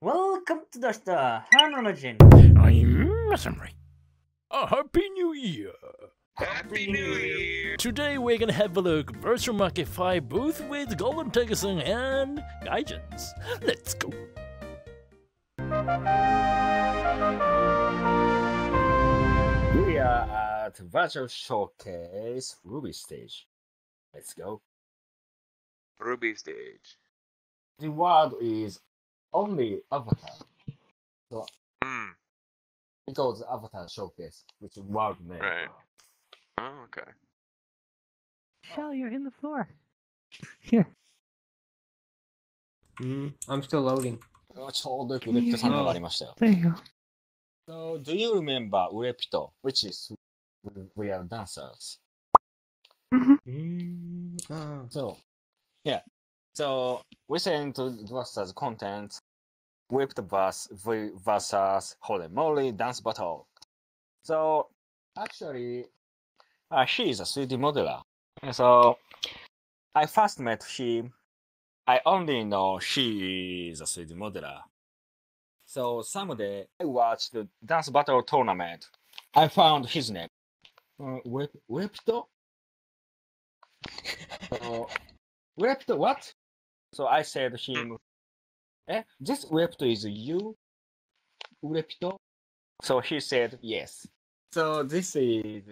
Welcome to Doorsta, Hanology. I'm Masonry. A happy new year! Happy New Year! Today we're gonna have a look Virtual Market 5 booth with Golden Takasan and Gaijins. Let's go! We are at Virtual Showcase Ruby stage. Let's go. Ruby stage. The word is only avatar. Hmm. Because avatar showcase, which is word name. Right. Oh, okay. Shell, you're in the floor. Here. Mm, I'm still loading. ちょうどよくウレピトさんのがありましたよ。 There you go. So, do you remember Urepito, which is we are dancers? Mm, ah. So, yeah. so, listen to versus content, whipped verse v- versus holy moly dance battle. So, actually, uh, she is a 3D modeler. And So, I first met him. I only know she is a 3D modeler. So, someday I watched the dance battle tournament. I found his name. Uh, Whip, Whipped? So, Whipped what? So I said to him, eh, this Whipped is you? Whipped? So he said yes. So this is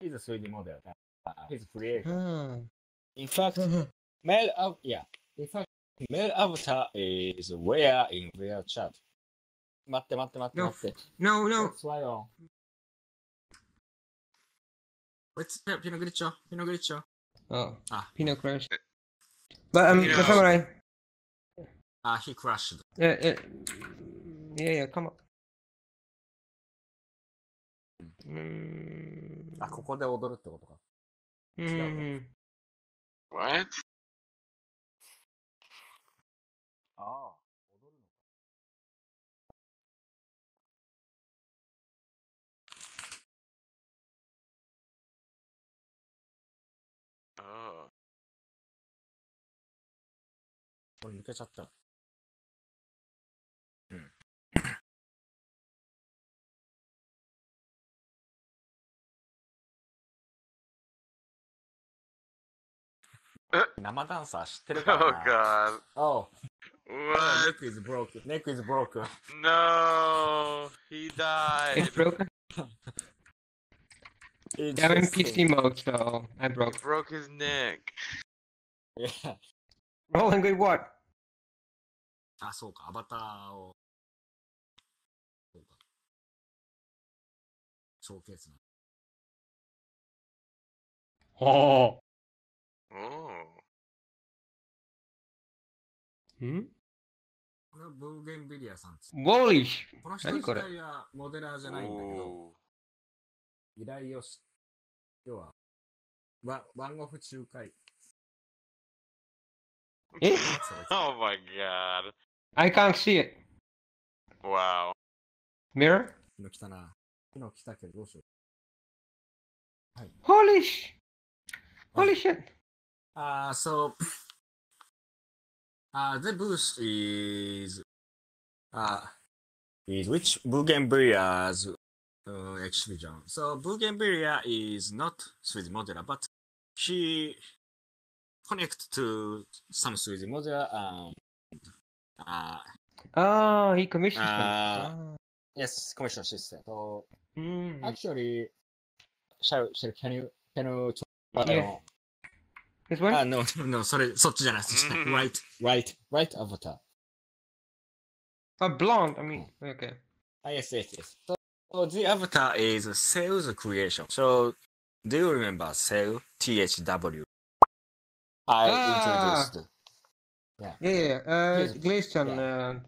he's a 3D model. Uh, his creation. Ah. In fact, male av- yeah. In fact, male avatar is where in their chat. 待って待って待って No. 待って。 No, no. Let's fly on. Let's Pinot Grigio. Pinot Grigio. Oh, Ah. Pinot Crash. But um, You the know- samurai. Ah, he crashed. Uh, uh, yeah, yeah, come on. Mm, あ、ここで踊るってことか。mm, What? ああ、これ抜けちゃった。うん。生ダンサー知ってるか Oh らな god. Oh, What? neck is broken. Neck is broken. No. He died. it's broken. It's Yeah, I'm in just- PC mode, so I broke. Broke his neck. Yeah. Rolling with what? あ、そうか、アバターを。そうか。ショーケースな。Oh. Oh. Hmm? これはブーゲンビリアさんです。Holy sh... この人自体はモデラーじゃないんだけど、Oh. 依頼をし、要は、ワワンオフ仲介。oh my god. I can't see it. Wow. Mirror? 昨日来たな。昨日来たけどどうしよう。はい。Holy sh! Holy shit! Uh, so, uh, the boost is, uh, is which Bougainvillea's uh, exhibition. So Bougainvillea is not Swiss modeler, but she connect to some 3D modeler and uh, Oh, he commissioned Ah. them. yes, commission system. So Ah. Mm. actually, shall, shall can you can you Yeah. This one? Ah, no, no, それ、そっちじゃない、そっちじゃない。right, right, right avatar. Oh, blonde. I mean, okay. Ah, yes, yes, yes. So, so the avatar is sales creation. So, do you remember Cell THW? I Ah. introduced. Yeah, yeah. yeah. Uh, Yes. Glacian. Uh,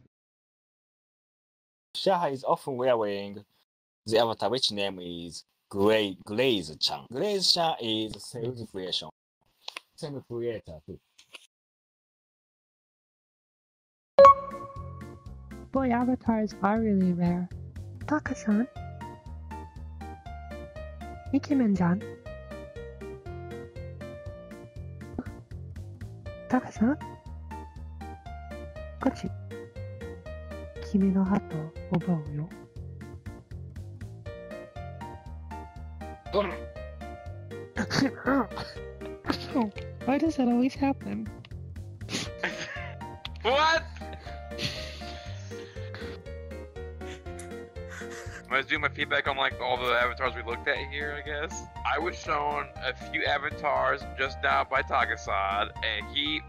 Shaha is often wearing the avatar, which name is Gray Glaze Chan. Glaze Chan is sales creation. Same creator too. Boy, avatars are really rare. Taka-san? Ikemen-jan? Taka-san? こっち。君の鳩を奪うよ。Why does that always happen? What? I was doing my feedback on like all the avatars we looked at here, I guess. I was shown a few avatars just now by Taka-san, and he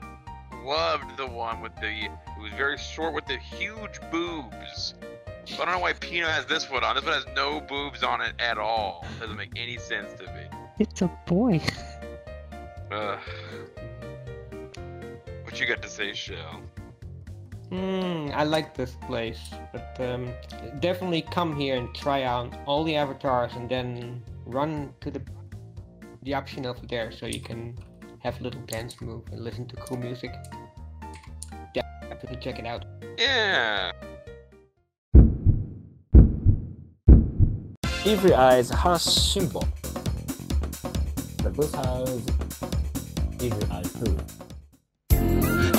loved the one with the it was very short with the huge boobs. So I don't know why Pino has this one on. This one has no boobs on it at all. Doesn't make any sense to me. It's a boy. Ugh. What you got to say, Shell? Hmm, I like this place, but um, definitely come here and try out all the avatars and then run to the the option over there so you can have a little dance move and listen to cool music. Definitely check it out. Yeah. Every eyes has symbol. The booth has every eye too.